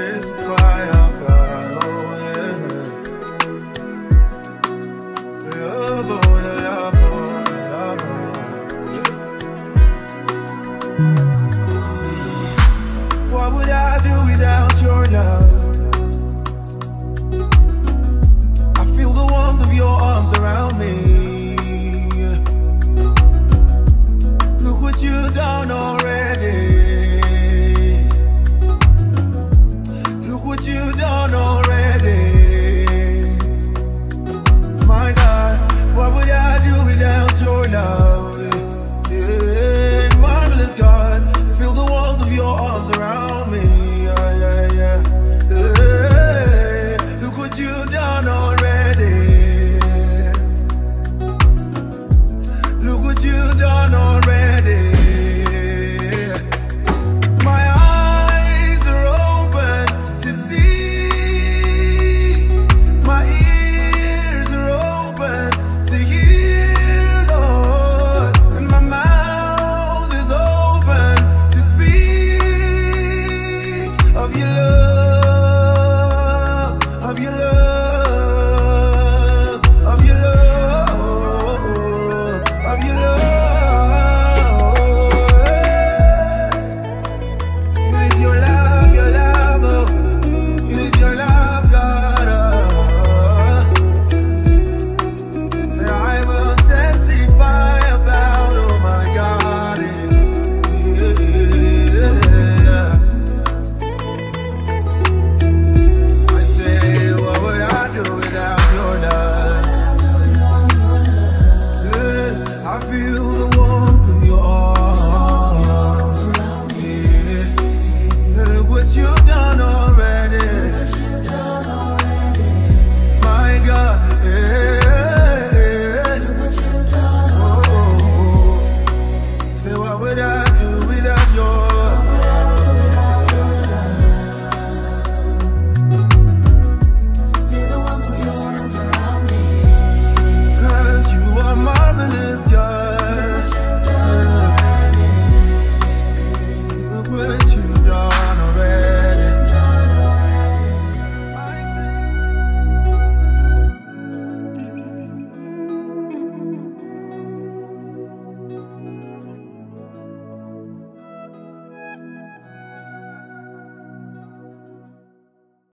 testify of God. Oh, yeah. Love, oh, your love, oh, your love, oh, yeah. What would I do without your love?